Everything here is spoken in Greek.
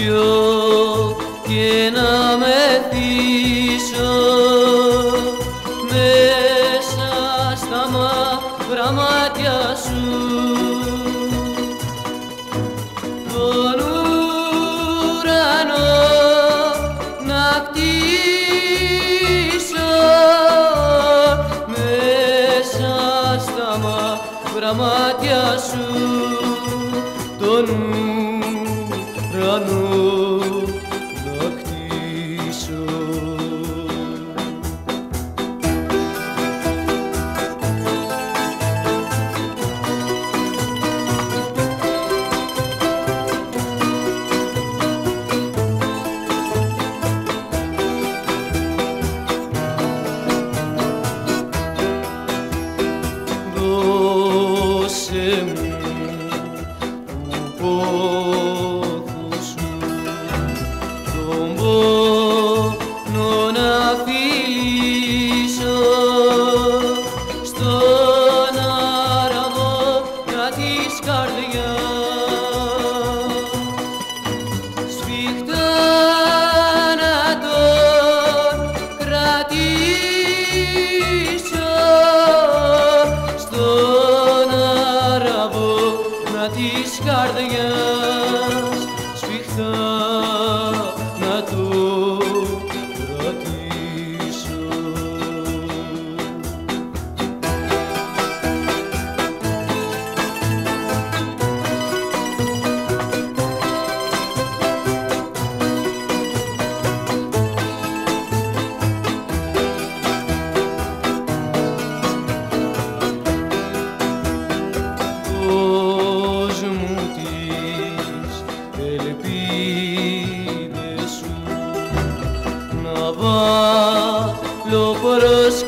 σπιτιό και να με θύσω μέσα στα μαύρα μάτια σου. Τον να μέσα στα μάτια σου. Τον πόθους σου. Τον πόνο να φιλήσω στον αραβό της καρδιάς Matís Gardenhas, esfixar. να βάλω προς